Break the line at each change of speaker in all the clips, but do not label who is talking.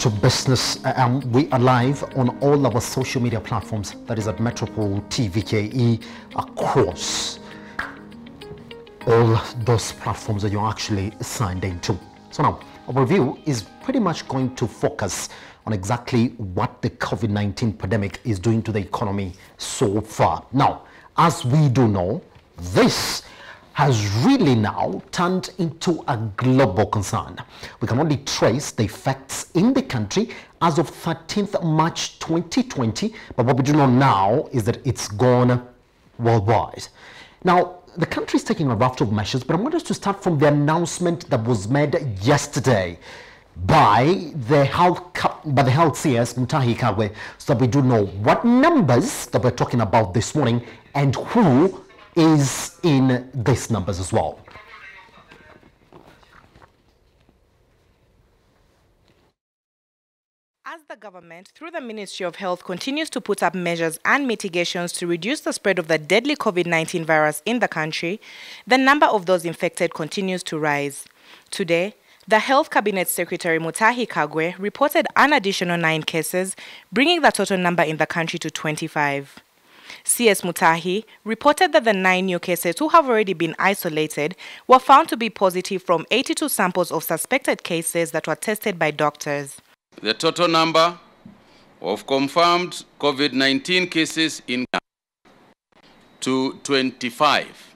To Business. Uh, um, we are live on all our social media platforms, that is at Metropol TVKE, across all those platforms that you're actually signed into. So now, our review is pretty much going to focus on exactly what the COVID-19 pandemic is doing to the economy so far. Now, as we do know, this has really now turned into a global concern. We can only trace the effects in the country as of 13th March 2020, but what we do know now is that it's gone worldwide. Now, the country is taking a raft of measures, but I want us to start from the announcement that was made yesterday by the health by the health CS Mutahi Kagwe so that we do know what numbers that we're talking about this morning and who is in these numbers as well.
As the government, through the Ministry of Health, continues to put up measures and mitigations to reduce the spread of the deadly COVID 19 virus in the country, the number of those infected continues to rise. Today, the Health Cabinet Secretary Mutahi Kagwe reported an additional nine cases, bringing the total number in the country to 25. CS Mutahi reported that the nine new cases who have already been isolated were found to be positive from 82 samples of suspected cases that were tested by doctors.
The total number of confirmed COVID-19 cases in to 25.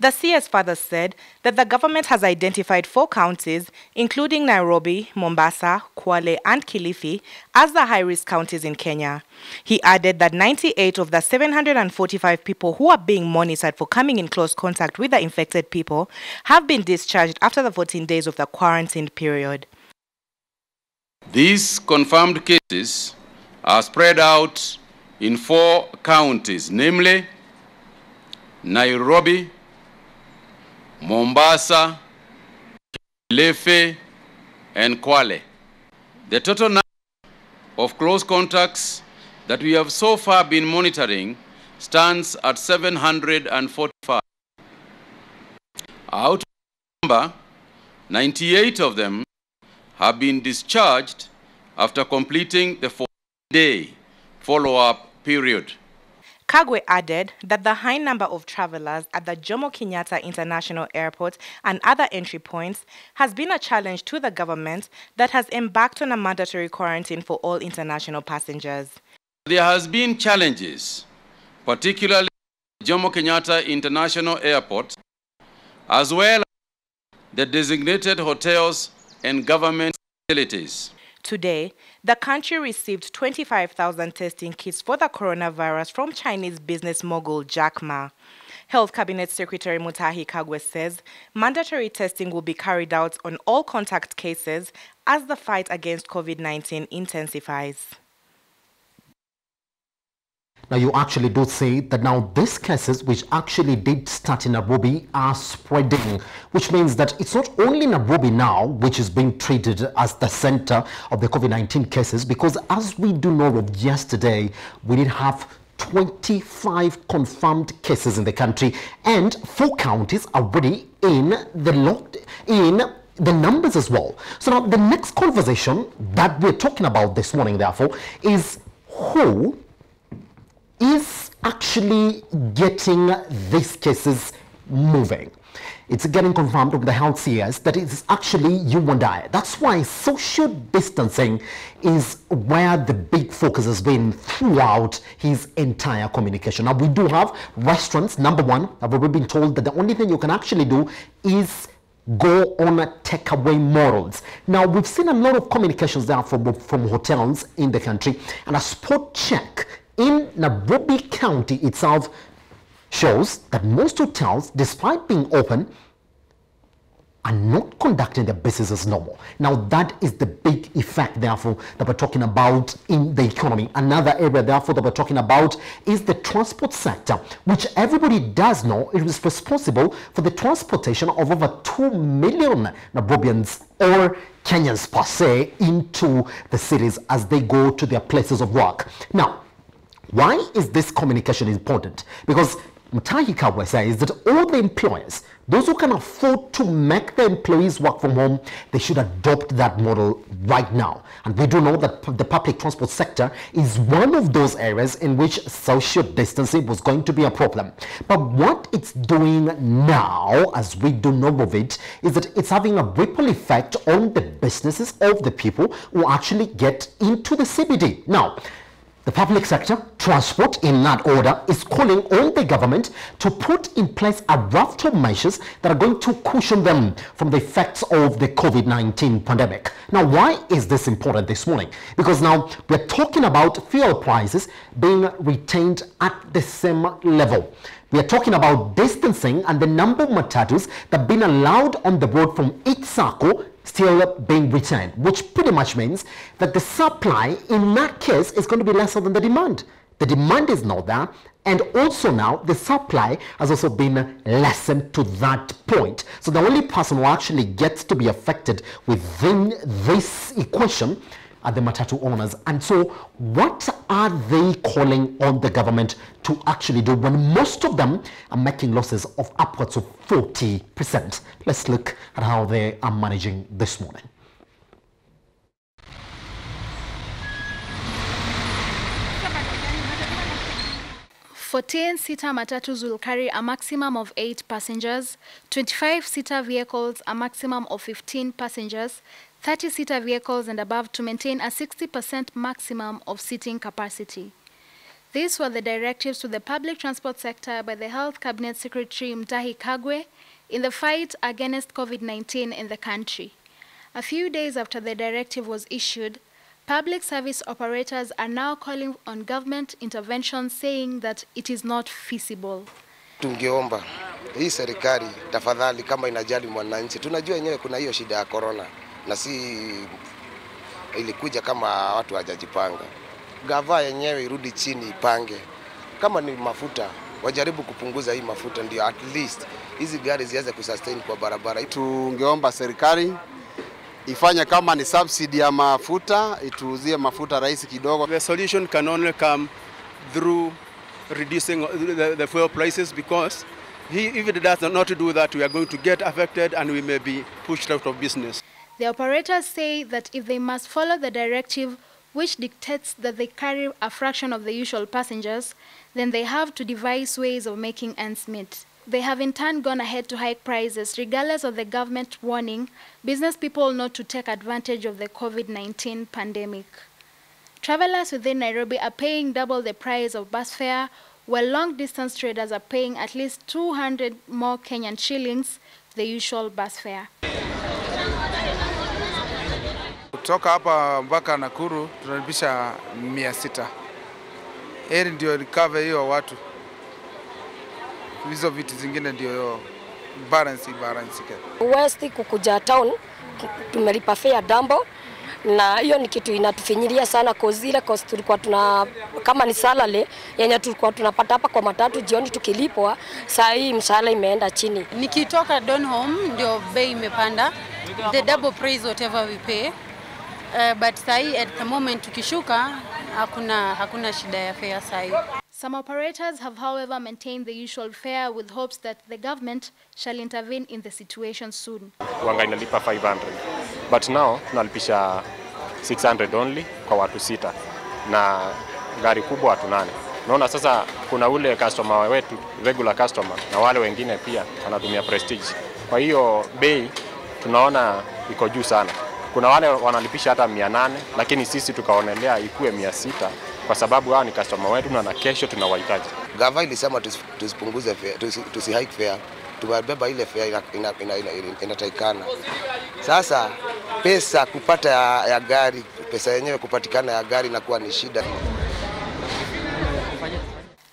The CS further said that the government has identified four counties, including Nairobi, Mombasa, Kwale, and Kilifi, as the high risk counties in Kenya. He added that 98 of the 745 people who are being monitored for coming in close contact with the infected people have been discharged after the 14 days of the quarantine period.
These confirmed cases are spread out in four counties, namely Nairobi, Mombasa, Lefe, and Kwale. The total number of close contacts that we have so far been monitoring stands at 745. Out of number, 98 of them have been discharged after completing the four-day follow-up period.
Kagwe added that the high number of travelers at the Jomo Kenyatta International Airport and other entry points has been a challenge to the government that has embarked on a mandatory quarantine for all international passengers.
There has been challenges, particularly Jomo Kenyatta International Airport, as well as the designated hotels and government facilities.
Today, the country received 25,000 testing kits for the coronavirus from Chinese business mogul Jack Ma. Health Cabinet Secretary Mutahi Kagwe says mandatory testing will be carried out on all contact cases as the fight against COVID 19 intensifies.
Now, you actually do say that now these cases, which actually did start in Nairobi, are spreading, which means that it's not only Nairobi now, which is being treated as the center of the COVID-19 cases, because as we do know of yesterday, we did have 25 confirmed cases in the country and four counties already in the locked in the numbers as well. So now the next conversation that we're talking about this morning, therefore, is who is actually getting these cases moving. It's getting confirmed with the health CS that it's actually you and I. That's why social distancing is where the big focus has been throughout his entire communication. Now, we do have restaurants, number one, I've already been told that the only thing you can actually do is go on a takeaway models. Now, we've seen a lot of communications there from, from hotels in the country, and a spot check in Nairobi County itself shows that most hotels, despite being open, are not conducting their business as normal. Now that is the big effect therefore that we're talking about in the economy. Another area therefore that we're talking about is the transport sector, which everybody does know it is responsible for the transportation of over 2 million Nairobians or Kenyans per se into the cities as they go to their places of work. Now, why is this communication important? Because Mutahi Kagwe says that all the employers, those who can afford to make their employees work from home, they should adopt that model right now. And we do know that the public transport sector is one of those areas in which social distancing was going to be a problem. But what it's doing now, as we do know of it, is that it's having a ripple effect on the businesses of the people who actually get into the CBD. Now, the public sector, transport in that order, is calling on the government to put in place a raft of measures that are going to cushion them from the effects of the COVID-19 pandemic. Now, why is this important this morning? Because now we're talking about fuel prices being retained at the same level. We are talking about distancing and the number of matatus that have been allowed on the road from each circle still being retained, which pretty much means that the supply in that case is going to be lesser than the demand. The demand is not there, and also now the supply has also been lessened to that point. So the only person who actually gets to be affected within this equation are the Matatu owners. And so what are they calling on the government to actually do when most of them are making losses of upwards of 40%? Let's look at how they are managing this morning.
Fourteen-seater matatus will carry a maximum of 8 passengers, 25-seater vehicles a maximum of 15 passengers, 30-seater vehicles and above to maintain a 60% maximum of seating capacity. These were the directives to the public transport sector by the Health Cabinet Secretary Mtahi Kagwe in the fight against COVID-19 in the country. A few days after the directive was issued, public service operators are now calling on government intervention saying that it is not feasible.
Tungeomba hii serikali tafadhali, kama inajali mwananchi, tunajua yenyewe kuna hiyo shida ya corona na si ilikuja kama watu hawajajipanga. Gava yenyewe irudi chini, ipange kama ni mafuta, wajaribu kupunguza hii mafuta, ndio at least hizi gari ziweze kusustain kwa barabara.
Tungeomba serikali ifanye kama ni subsidy ya mafuta, ituuzie mafuta rahisi kidogo.
The solution can only come through reducing the, the fuel prices because he, if it does not do that, we are going to get affected and we may be pushed out of business.
The operators say that if they must follow the directive, which dictates that they carry a fraction of the usual passengers, then they have to devise ways of making ends meet. They have in turn gone ahead to hike prices, regardless of the government warning business people not to take advantage of the COVID 19 pandemic. Travelers within Nairobi are paying double the price of bus fare, while long distance traders are paying at least 200 more Kenyan shillings, the usual bus fare.
Kutoka hapa mpaka Nakuru tunalipisha mia sita. Heri ndio recover hiyo watu, hizo vitu zingine ndio balance balance.
West kukuja town tumelipa fare dambo, na hiyo ni kitu inatufinyilia sana cause ile cause tulikuwa tuna kama ni salary yenye tulikuwa tunapata hapa kwa matatu jioni tukilipwa, saa hii mshahara imeenda chini.
Nikitoka Donholm ndio bei imepanda, the double price whatever we pay. Uh, but sahi at the moment tukishuka hakuna, hakuna shida ya fare sahi.
Some operators have, however, maintained the usual fare with hopes that the government shall intervene in the situation soon.
Wanga inalipa 500 but now tunalipisha 600 only kwa watu sita na gari kubwa watu nane. Naona sasa, kuna ule customer wetu regular customer na wale wengine pia wanatumia prestige. Kwa hiyo bei tunaona iko juu sana. Kuna wale wanalipisha hata 800 lakini sisi tukaonelea ikuwe 600 kwa sababu hao ni customer wetu na na kesho tunawahitaji.
Gava ilisema tusi- tusipunguze fare, tusi, tusi hike fare, tumebeba ile fare inatakikana ina, ina, ina, ina Sasa pesa kupata ya, ya gari, pesa yenyewe kupatikana ya gari inakuwa ni shida.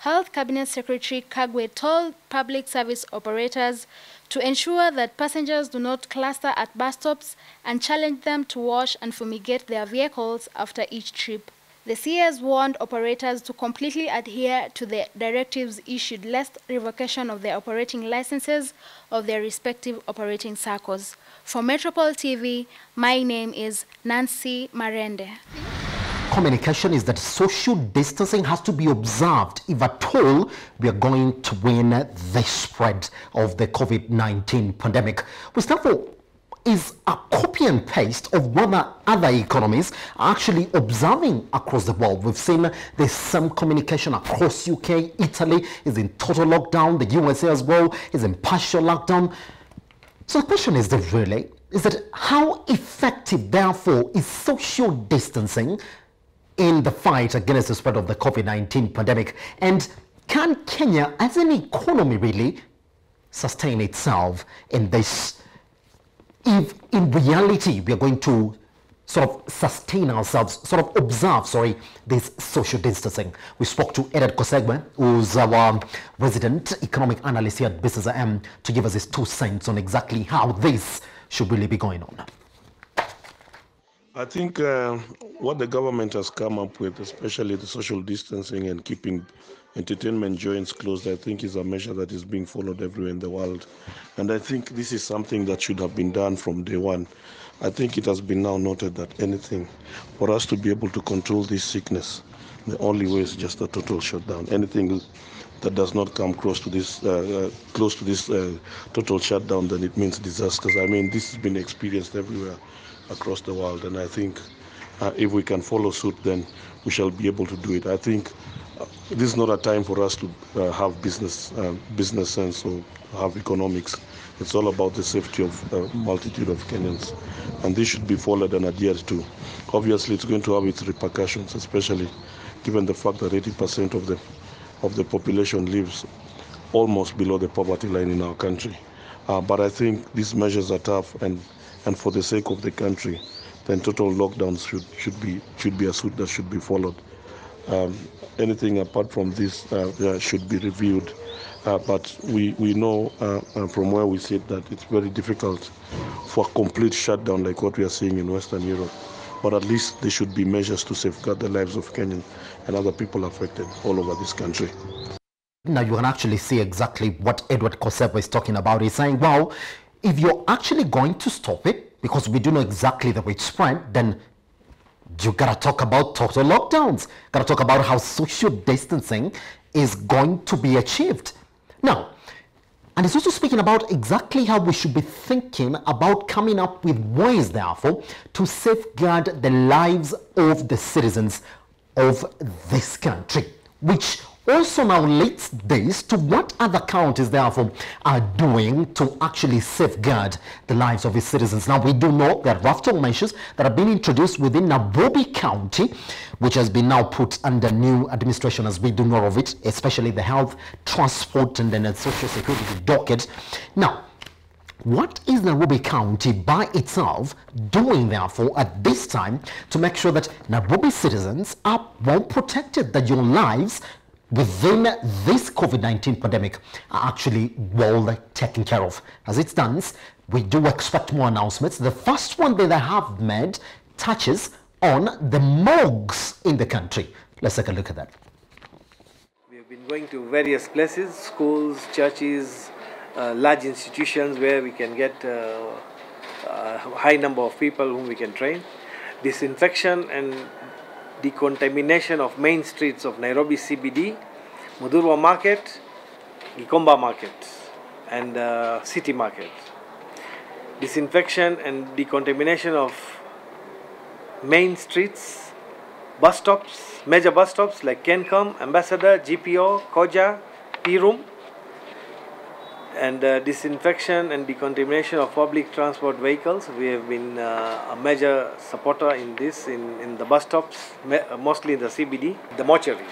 Health Cabinet Secretary Kagwe told public service operators to ensure that passengers do not cluster at bus stops and challenge them to wash and fumigate their vehicles after each trip. The CS warned operators to completely adhere to the directives issued lest revocation of their operating licenses of their respective operating circles. For Metropol TV, my name is Nancy Marende.
Communication is that social distancing has to be observed if at all we are going to win the spread of the COVID-19 pandemic. Which therefore is a copy and paste of what other economies are actually observing across the world. We've seen the same communication across UK, Italy is in total lockdown, the USA as well is in partial lockdown. So the question is that really, is that how effective therefore is social distancing in the fight against the spread of the COVID-19 pandemic? And can Kenya as an economy really sustain itself in this if in reality we are going to sort of sustain ourselves, sort of observe, sorry, this social distancing. We spoke to Edward Kosegwe, who's our resident economic analyst here at Business AM, to give us his two cents on exactly how this should really be going on.
I think uh, what the government has come up with, especially the social distancing and keeping entertainment joints closed, I think is a measure that is being followed everywhere in the world. And I think this is something that should have been done from day one. I think it has been now noted that anything for us to be able to control this sickness, the only way is just a total shutdown. Anything that does not come close to this uh, uh, close to this uh, total shutdown, then it means disasters. I mean, this has been experienced everywhere across the world, and I think uh, if we can follow suit, then we shall be able to do it. I think uh, this is not a time for us to uh, have business business sense or have economics. It's all about the safety of a multitude of Kenyans, and this should be followed and adhered to. Obviously, it's going to have its repercussions, especially given the fact that 80% of the of the population lives almost below the poverty line in our country. Uh, but I think these measures are tough, and, and for the sake of the country, then total lockdowns should, should, be, should be a suit that should be followed. Um, anything apart from this uh, uh, should be reviewed. Uh, but we, we know uh, uh, from where we sit that it's very difficult for a complete shutdown like what we are seeing in Western Europe. But at least there should be measures to safeguard the lives of Kenyans and other people affected all over this country.
Now you can actually see exactly what Edward Kosegwe is talking about. He's saying, well, if you're actually going to stop it, because we do know exactly the way it's spread, then you gotta talk about total lockdowns. Gotta talk about how social distancing is going to be achieved. Now, and he's also speaking about exactly how we should be thinking about coming up with ways, therefore, to safeguard the lives of the citizens of this country, which also now leads this to what other counties therefore are doing to actually safeguard the lives of its citizens. Now we do know that raft of measures that have been introduced within Nairobi County, which has been now put under new administration as we do know of it, especially the health, transport and then the social security docket. Now, what is Nairobi County by itself doing therefore at this time to make sure that Nairobi citizens are well protected, that your lives within this COVID-19 pandemic are actually well taken care of. As it stands, we do expect more announcements. The first one that I have made touches on the morgues in the country. Let's take a look at that.
We have been going to various places, schools, churches, uh, large institutions where we can get uh, a high number of people whom we can train. Disinfection and decontamination of main streets of Nairobi CBD, Muthurwa Market, Gikomba Market, and uh, City Market. Disinfection and decontamination of main streets, bus stops, major bus stops like Kencom, Ambassador, GPO, Koja, P-Room, and uh, disinfection and decontamination of public transport vehicles. We have been uh, a major supporter in this in, in the bus stops, mostly in the CBD, the mortuary.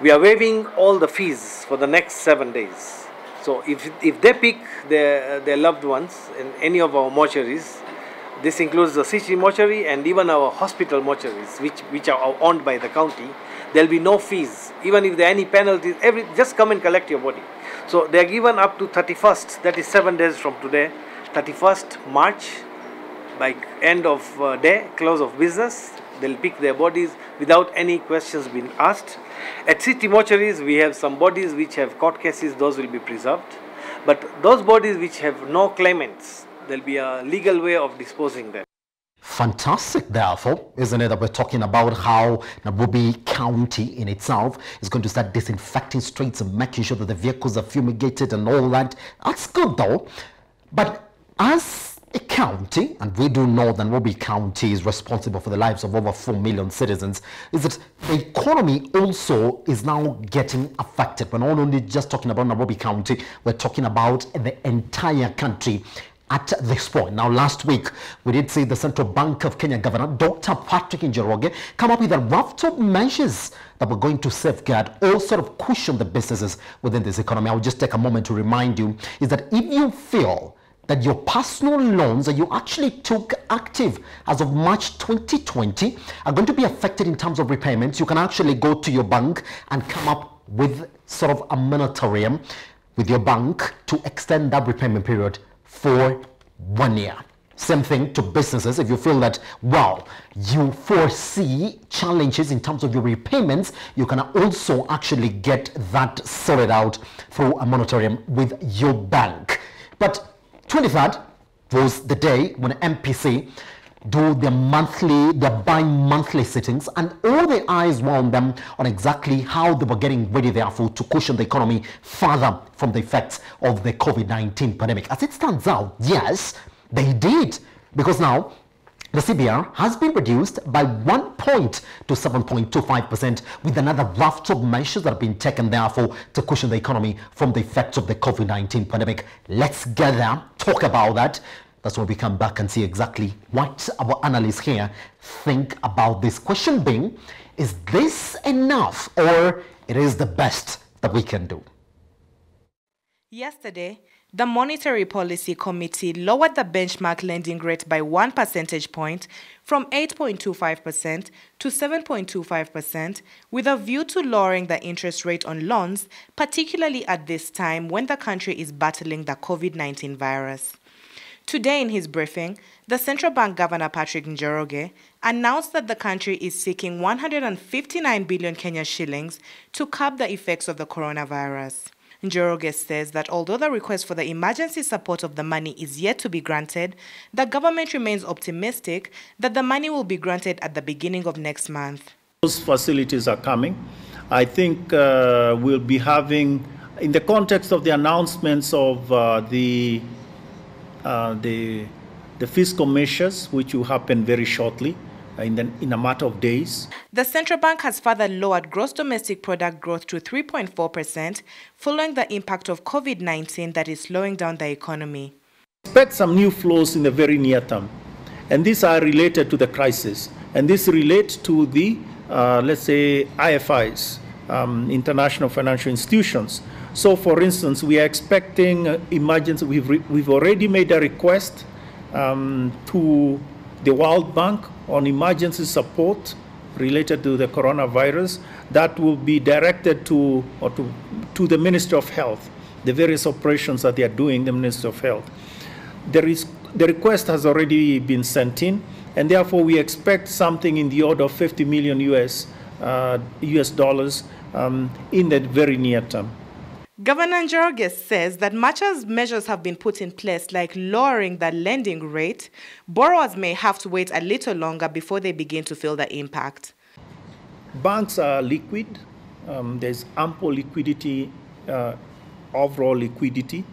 We are waiving all the fees for the next seven days. So if, if they pick their, their loved ones in any of our mortuaries, this includes the city mortuary and even our hospital mortuaries, which, which are owned by the county, there will be no fees. Even if there are any penalties, every, just come and collect your body. So they are given up to 31st, that is seven days from today, 31st March, by end of uh, day, close of business. They'll pick their bodies without any questions being asked. At city mortuaries, we have some bodies which have court cases, those will be preserved. But those bodies which have no claimants, there'll be a legal way of disposing them.
Fantastic, therefore, isn't it, that we're talking about how Nairobi County in itself is going to start disinfecting streets and making sure that the vehicles are fumigated and all that. That's good, though. But as a county, and we do know that Nairobi County is responsible for the lives of over 4 million citizens, is that the economy also is now getting affected. We're not only just talking about Nairobi County, we're talking about the entire country at this point. Now, last week, we did see the Central Bank of Kenya Governor, Dr. Patrick Njoroge, come up with a raft of measures that were going to safeguard or sort of cushion the businesses within this economy. I'll just take a moment to remind you is that if you feel that your personal loans that you actually took active as of March 2020 are going to be affected in terms of repayments, you can actually go to your bank and come up with sort of a moratorium with your bank to extend that repayment period for one year. Same thing to businesses. If you feel that, well, you foresee challenges in terms of your repayments, you can also actually get that sorted out through a moratorium with your bank. But 23rd was the day when MPC do their monthly, their bi-monthly sittings and all the eyes were on them on exactly how they were getting ready therefore to cushion the economy further from the effects of the COVID-19 pandemic. As it stands out, yes, they did because now the CBR has been reduced by one point to 7.25% with another raft of measures that have been taken therefore to cushion the economy from the effects of the COVID-19 pandemic. Let's get there, talk about that. That's when we come back and see exactly what our analysts here think about this. Question being, is this enough or it is the best that we can do?
Yesterday, the Monetary Policy Committee lowered the benchmark lending rate by one percentage point from 8.25% to 7.25% with a view to lowering the interest rate on loans, particularly at this time when the country is battling the COVID 19 virus. Today, in his briefing, the central bank governor Patrick Njoroge announced that the country is seeking 159 billion Kenya shillings to curb the effects of the coronavirus. Njoroge says that although the request for the emergency support of the money is yet to be granted, the government remains optimistic that the money will be granted at the beginning of next month.
Those facilities are coming. I think uh, we'll be having, in the context of the announcements of uh, the, uh, the, the fiscal measures, which will happen very shortly, in, the, in a matter of days.
The central bank has further lowered gross domestic product growth to 3.4% following the impact of COVID 19 that is slowing down the economy.
Expect some new flows in the very near term, and these are related to the crisis, and this relates to the, uh, let's say, IFIs, um, international financial institutions. So, for instance, we are expecting uh, emergency. We've, we've already made a request um, to the World Bank on emergency support related to the coronavirus that will be directed to or to, to the Minister of Health, the various operations that they are doing, the Minister of Health. There is, the request has already been sent in, and therefore we expect something in the order of 50 million US, uh, US dollars um, in the very near term.
Governor Njoroge says that much as measures have been put in place, like lowering the lending rate, borrowers may have to wait a little longer before they begin to feel the impact.
Banks are liquid. Um, there's ample liquidity, uh, overall liquidity,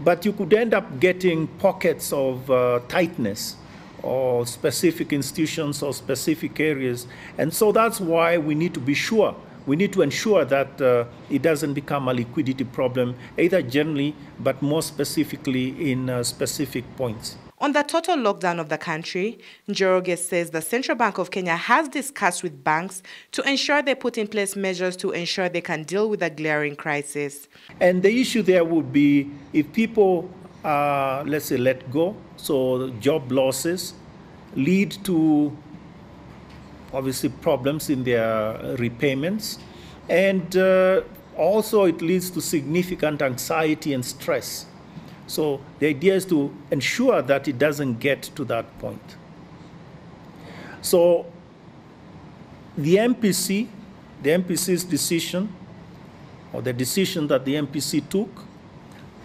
but you could end up getting pockets of uh, tightness or specific institutions or specific areas. And so that's why we need to be sure we need to ensure that uh, it doesn't become a liquidity problem, either generally, but more specifically in uh, specific points.
On the total lockdown of the country, Njoroge says the Central Bank of Kenya has discussed with banks to ensure they put in place measures to ensure they can deal with the glaring crisis.
And the issue there would be if people, uh, let's say, let go, so job losses lead to obviously problems in their repayments. And uh, also it leads to significant anxiety and stress. So the idea is to ensure that it doesn't get to that point. So the MPC, the MPC's decision, or the decision that the MPC took,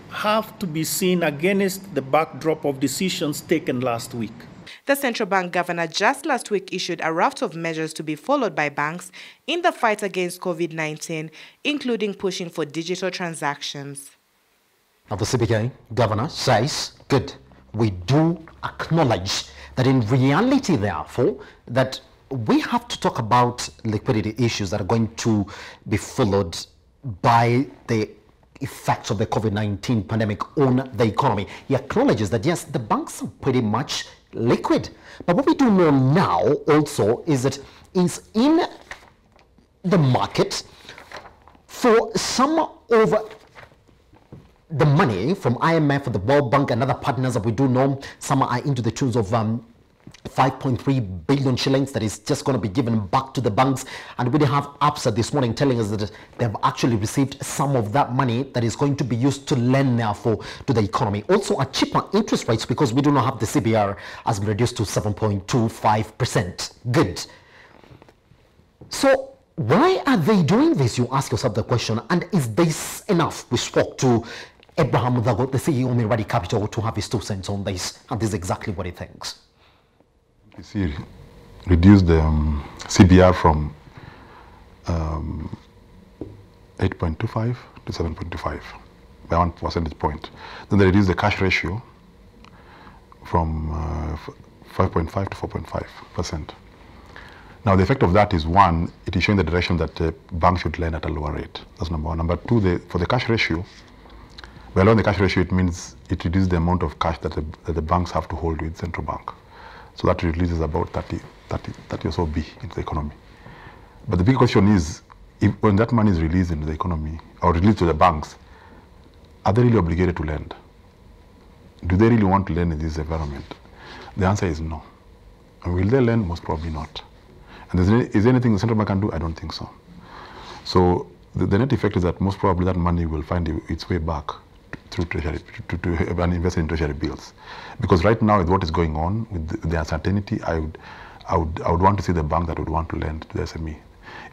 have to be seen against the backdrop of decisions taken last week.
The central bank governor just last week issued a raft of measures to be followed by banks in the fight against COVID 19, including pushing for digital transactions.
Now, the CBK governor says, good, we do acknowledge that in reality, therefore, that we have to talk about liquidity issues that are going to be followed by the effects of the COVID-19 pandemic on the economy. He acknowledges that, yes, the banks are pretty much liquid. But what we do know now also is that is in the market for some of the money from IMF, for the World Bank, and other partners that we do know, some are into the tunes of um, 5.3 billion shillings that is just going to be given back to the banks. And we have ABSA this morning telling us that they have actually received some of that money that is going to be used to lend therefore to the economy. Also, a cheaper interest rates because we do not have the CBR has been reduced to 7.25%. Good. So why are they doing this? You ask yourself the question. And is this enough? We spoke to Abraham Mudago, the CEO of Miradi Capital, to have his two cents on this. And this is exactly what he thinks.
You see, reduce the um, CBR from um, 8.25 to 7.25 by one percentage point. Then they reduce the cash ratio from uh, 5.5 to 4.5 percent. Now, the effect of that is one, it is showing the direction that uh, banks should lend at a lower rate. That's number one. Number two, the, for the cash ratio, by lowering the cash ratio, it means it reduces the amount of cash that the, that the banks have to hold with central bank. So that releases about 30, 30, 30 or so B into the economy. But the big question is, if, when that money is released into the economy or released to the banks, are they really obligated to lend? Do they really want to lend in this environment? The answer is no. And will they lend? Most probably not. And is, there anything the central bank can do? I don't think so. So the, the, net effect is that most probably that money will find its way back through treasury to, to, and invest in treasury bills, because right now with what is going on with the, the uncertainty, I would, I would, I would want to see the bank that would want to lend to the SME.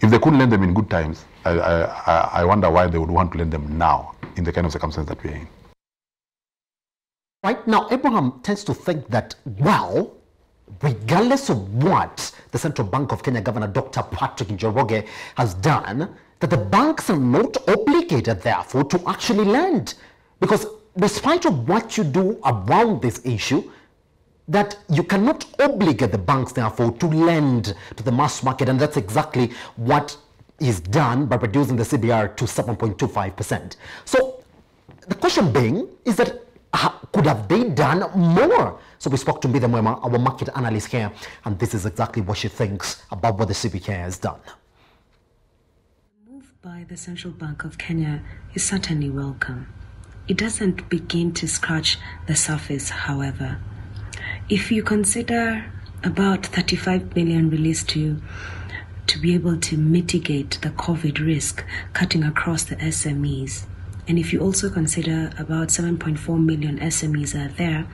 If they couldn't lend them in good times, I, I, I wonder why they would want to lend them now in the kind of circumstances that we're in.
Right now, Abraham tends to think that, well, regardless of what the Central Bank of Kenya Governor Dr. Patrick Njoroge has done, that the banks are not obligated, therefore, to actually lend. Because despite of what you do around this issue, that you cannot obligate the banks, therefore, to lend to the mass market. And that's exactly what is done by reducing the CBR to 7.25%. So the question being is that could have they done more? So we spoke to Mbithe Mwema, our market analyst here, and this is exactly what she thinks about what the CBK has done.
The move by the Central Bank of Kenya is certainly welcome. It doesn't begin to scratch the surface, however. If you consider about 35 million released to to be able to mitigate the COVID risk cutting across the SMEs, and if you also consider about 7.4 million SMEs are there,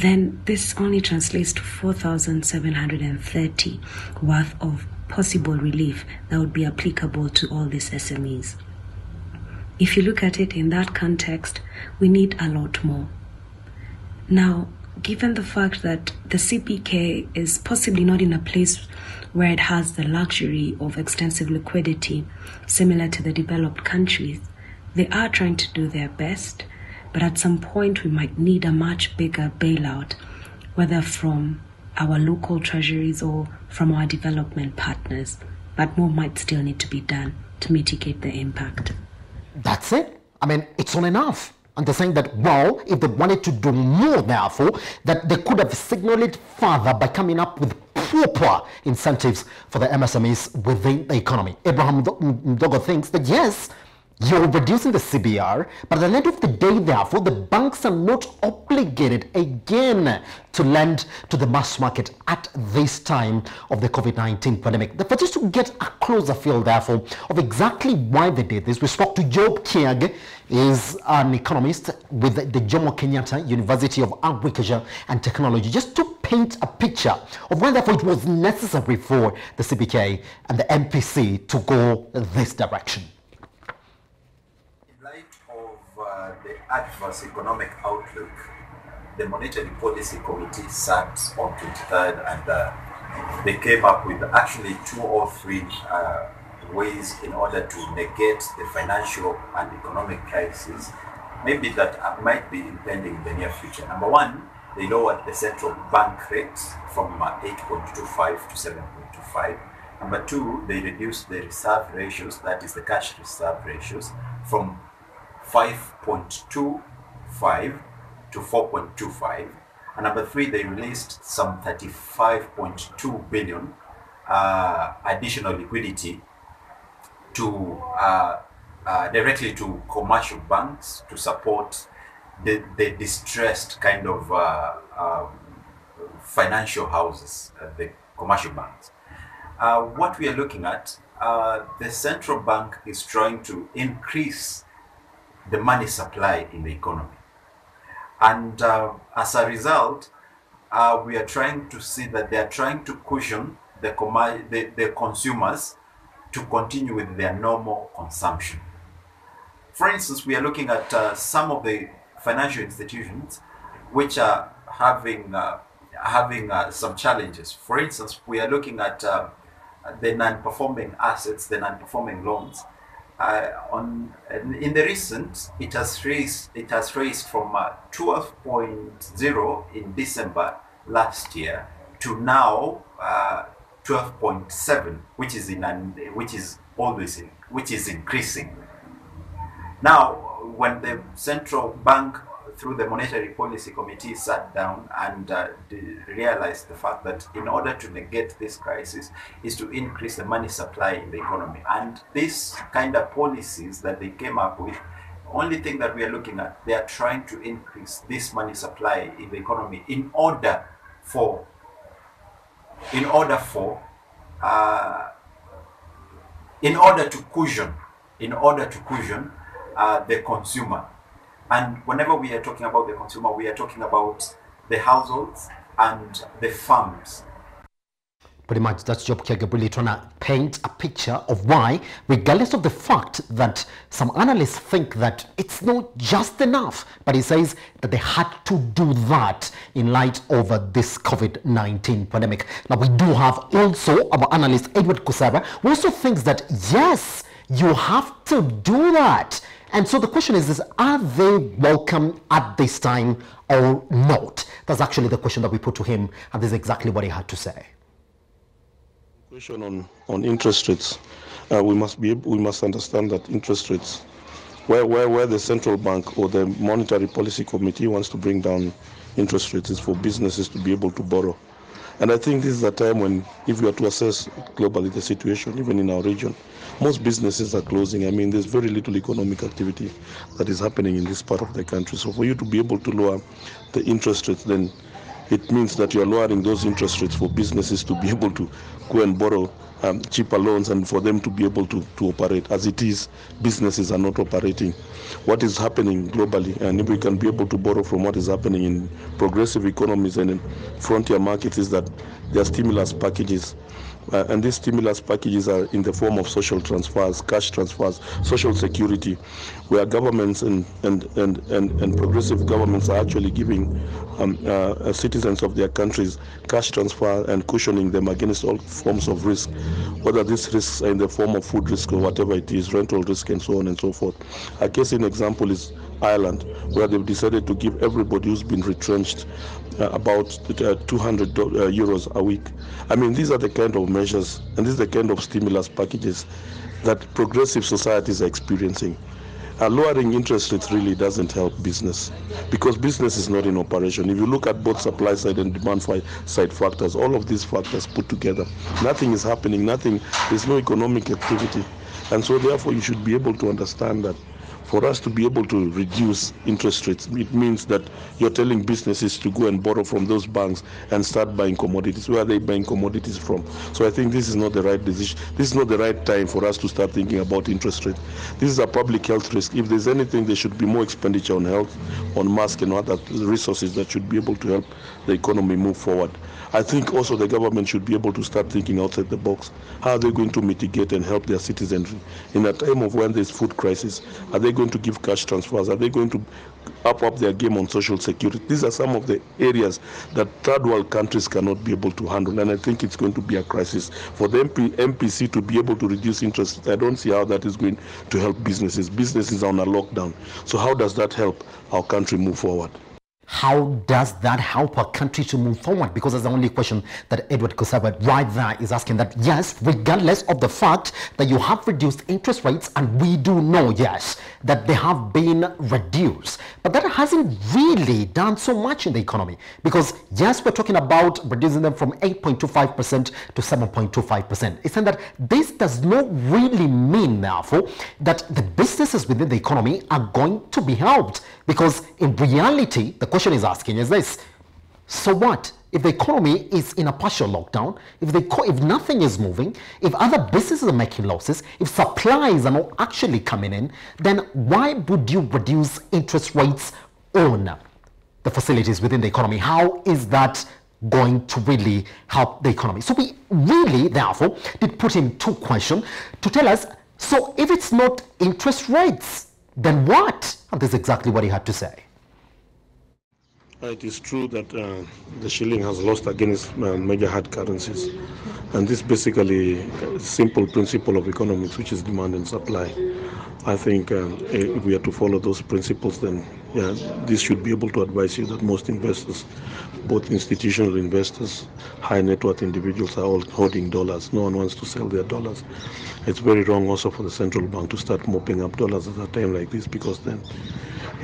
then this only translates to 4,730 worth of possible relief that would be applicable to all these SMEs. If you look at it in that context, we need a lot more. Now, given the fact that the CBK is possibly not in a place where it has the luxury of extensive liquidity similar to the developed countries, they are trying to do their best, but at some point we might need a much bigger bailout, whether from our local treasuries or from our development partners. But more might still need to be done to mitigate the impact.
That's it. I mean, it's not enough. And they're saying that, well, if they wanted to do more, therefore, that they could have signaled it further by coming up with proper incentives for the MSMEs within the economy. Abraham Dogo thinks that, yes, you're reducing the CBR, but at the end of the day, therefore, the banks are not obligated again to lend to the mass market at this time of the COVID-19 pandemic. Therefore, just to get a closer feel, therefore, of exactly why they did this, we spoke to Job Kiag, is an economist with the Jomo Kenyatta University of Agriculture and Technology, just to paint a picture of why, therefore, it was necessary for the CBK and the MPC to go this direction.
Adverse economic outlook, the Monetary Policy Committee sat on 23rd and uh, they came up with actually two or three uh, ways in order to negate the financial and economic crisis, maybe that might be impending in the near future. Number one, they lowered the central bank rate from uh, 8.25 to 7.25. Number two, they reduced the reserve ratios, that is the cash reserve ratios, from 5.25 to 4.25. And number three, they released some 35.2 billion uh, additional liquidity to uh, uh, directly to commercial banks to support the, the distressed kind of uh, um, financial houses, the commercial banks. Uh, what we are looking at, uh, the central bank is trying to increase the money supply in the economy. And uh, as a result, uh, we are trying to see that they are trying to cushion the, the, the consumers to continue with their normal consumption. For instance, we are looking at uh, some of the financial institutions which are having uh, having uh, some challenges. For instance, we are looking at uh, the non-performing assets, the non-performing loans. Uh, on in the recent, it has raised it has raised from uh, 12.0 in December last year to now uh, 12.7, which is in an, which is always in, which is increasing. Now, when the central bank through the monetary policy committee sat down and uh, realized the fact that in order to negate this crisis is to increase the money supply in the economy. And this kind of policies that they came up with only thing that we are looking at they are trying to increase this money supply in the economy in order for in order for uh, in order to cushion in order to cushion uh, the consumer and whenever we are talking about the consumer, we are talking about the households and the farms.
Pretty much that's Job Kiagabuli trying to paint a picture of why, regardless of the fact that some analysts think that it's not just enough, but he says that they had to do that in light of uh, this COVID-19 pandemic. Now we do have also our analyst Edward Kusara who also thinks that yes, you have to do that and so the question is, is are they welcome at this time or not? That's actually the question that we put to him, and this is exactly what he had to say.
Question on, on interest rates. Uh, we must be we must understand that interest rates, where, where where the central bank or the monetary policy committee wants to bring down interest rates is for businesses to be able to borrow. And I think this is a time when, if you are to assess globally the situation, even in our region, most businesses are closing. I mean, there's very little economic activity that is happening in this part of the country. So for you to be able to lower the interest rates, then it means that you are lowering those interest rates for businesses to be able to go and borrow um, cheaper loans and for them to be able to, to operate. As it is, businesses are not operating. What is happening globally, and if we can be able to borrow from what is happening in progressive economies and in frontier markets, is that there are stimulus packages uh, and these stimulus packages are in the form of social transfers, cash transfers, social security, where governments and, and, and, and, and progressive governments are actually giving um, uh, citizens of their countries cash transfer and cushioning them against all forms of risk, whether these risks are in the form of food risk or whatever it is, rental risk and so on and so forth. A case in example is Ireland, where they've decided to give everybody who's been retrenched uh, about uh, 200 uh, euros a week. I mean, these are the kind of measures and this is the kind of stimulus packages that progressive societies are experiencing. Uh, lowering interest rates really doesn't help business because business is not in operation. If you look at both supply side and demand side factors, all of these factors put together, nothing is happening, nothing, there's no economic activity. And so, therefore, you should be able to understand that for us to be able to reduce interest rates, it means that you're telling businesses to go and borrow from those banks and start buying commodities. Where are they buying commodities from? So I think this is not the right decision. This is not the right time for us to start thinking about interest rates. This is a public health risk. If there's anything, there should be more expenditure on health, on masks and other resources that should be able to help the economy move forward. I think also the government should be able to start thinking outside the box. How are they going to mitigate and help their citizens in a time of when there's food crisis? Are they going to give cash transfers? Are they going to up up their game on social security? These are some of the areas that third world countries cannot be able to handle, and I think it's going to be a crisis for the MP, MPC to be able to reduce interest. I don't see how that is going to help businesses. Businesses are on a lockdown, so how does that help our country move forward?
How does that help our country to move forward? Because that's the only question that Edward Kusaba right there is asking that, yes, regardless of the fact that you have reduced interest rates, and we do know, yes, that they have been reduced, but that hasn't really done so much in the economy. Because, yes, we're talking about reducing them from 8.25% to 7.25%. It's saying that this does not really mean, therefore, that the businesses within the economy are going to be helped. Because in reality, the question is asking is this so what? If the economy is in a partial lockdown if if nothing is moving if other businesses are making losses if supplies are not actually coming in then why would you reduce interest rates on the facilities within the economy? How is that going to really help the economy? So we really therefore did put in two questions to tell us so if it's not interest rates then what? And this is exactly what he had to say
It is true that uh, the shilling has lost against uh, major hard currencies, and this basically simple principle of economics, which is demand and supply. I think um, if we are to follow those principles, then yeah, this should be able to advise you that most investors, both institutional investors, high net worth individuals, are all holding dollars. No one wants to sell their dollars. It's very wrong also for the central bank to start mopping up dollars at a time like this because then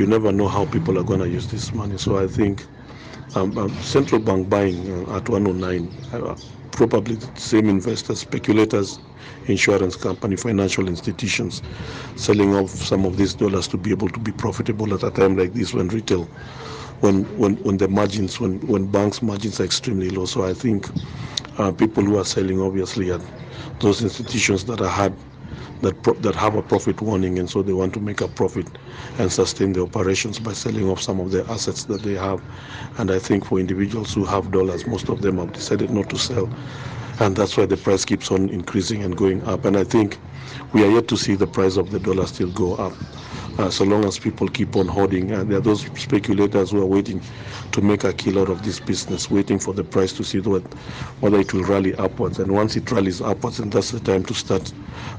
you never know how people are going to use this money. So I think um, um, central bank buying uh, at 109, uh, probably the same investors, speculators, insurance company, financial institutions, selling off some of these dollars to be able to be profitable at a time like this when retail, when when, when the margins, when when banks margins are extremely low. So I think uh, people who are selling obviously are those institutions that are hard that pro- that have a profit warning and so they want to make a profit and sustain the operations by selling off some of the assets that they have. And i think for individuals who have dollars most of them have decided not to sell. And that's why the price keeps on increasing and going up. And i think we are yet to see the price of the dollar still go up uh, so long as people keep on hoarding. And there are those speculators who are waiting to make a kill out of this business, waiting for the price to see what, whether it will rally upwards. And once it rallies upwards, and that's the time to start,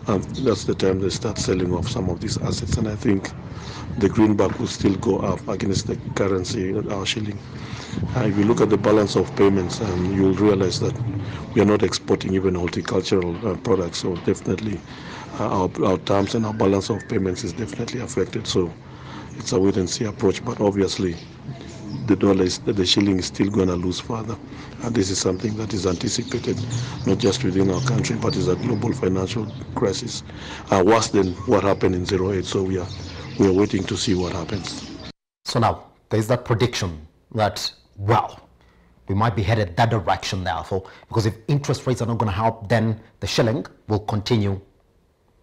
um, that's the time they start selling off some of these assets. And I think the greenback will still go up against the currency, our shilling. Uh, if you look at the balance of payments, um, you'll realize that we are not exporting even horticultural uh, products. So definitely, our, our terms and our balance of payments is definitely affected. So it's a wait and see approach. But obviously, the dollar is the shilling is still going to lose further, and this is something that is anticipated not just within our country but is a global financial crisis, uh, worse than what happened in 08. So we are we are waiting to see what happens.
So now there's that prediction that well, we might be headed that direction therefore, because if interest rates are not going to help, then the shilling will continue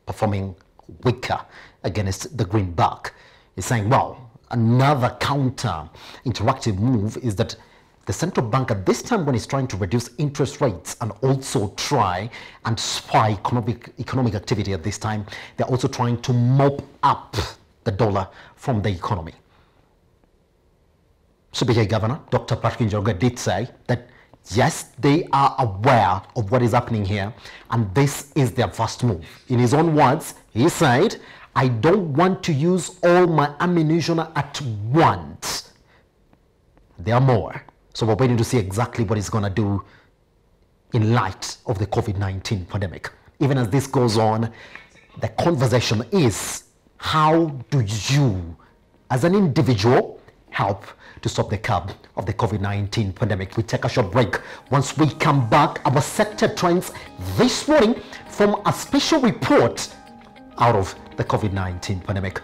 performing weaker against the greenback. He's saying, well, another counter interactive move is that the central bank at this time when it's trying to reduce interest rates and also try and spy economic, economic activity at this time, they're also trying to mop up the dollar from the economy. CBK Governor Dr. Patrick Njoroge did say that yes, they are aware of what is happening here and this is their first move. In his own words, he said, I don't want to use all my ammunition at once. There are more. So we're waiting to see exactly what he's going to do in light of the COVID-19 pandemic. Even as this goes on, the conversation is how do you, as an individual, help to stop the curb of the COVID-19 pandemic. We take a short break. Once we come back, our sector trends this morning from a special report out of the COVID-19 pandemic.